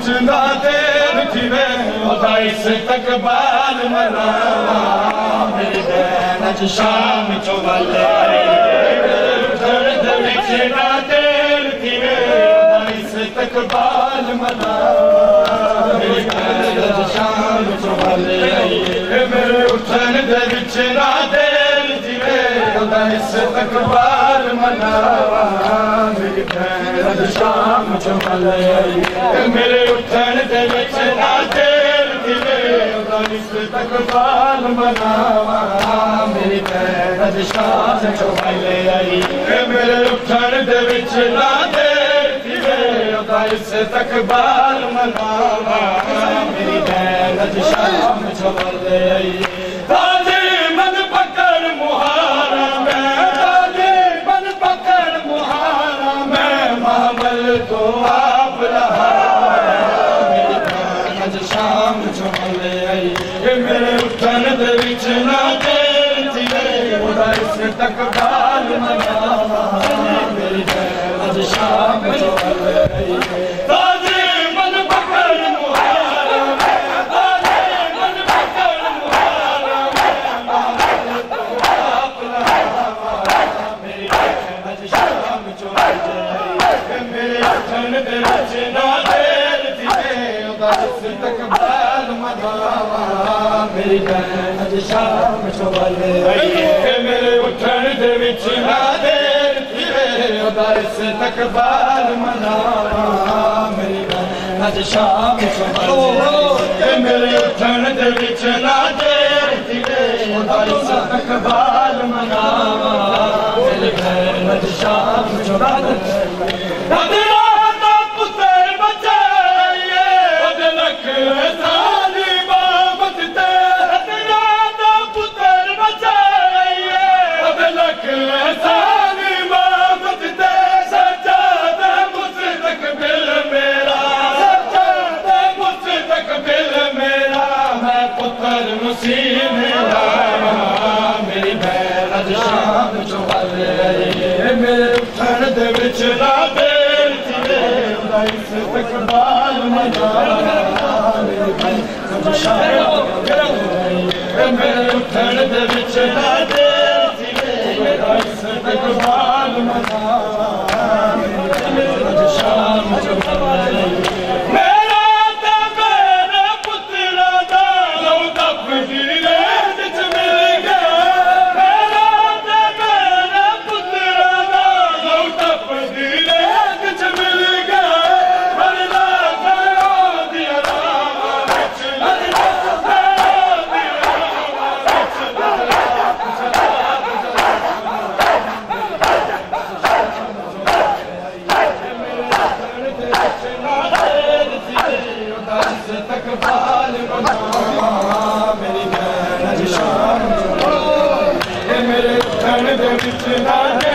چندا دیر تھی وے خدائی سے تکبال منا میری دین اج شام چوبلے درد میں چندا دیر تھی وے خدائی سے تکبال منا میری دین اج شام چوبلے میرے اٹھن دے وچ نہ तकबाल मावाज शाम जमल आई मेर उन तकबाली रज शाम जमल आई मेर उणिचे दिए तकबाल मावाज शाम चमल आई ست تک بدل منالا ست تک بدل ادشام ست تک بدل تدي من پڪر مو شام سوالي پٽ جي وچ هادي اتڪ بال مير اڄ شام سوالو جي وچ هادي اتار ستڪ بال ۾ گاءِ شام س دير بها مني به Tonight.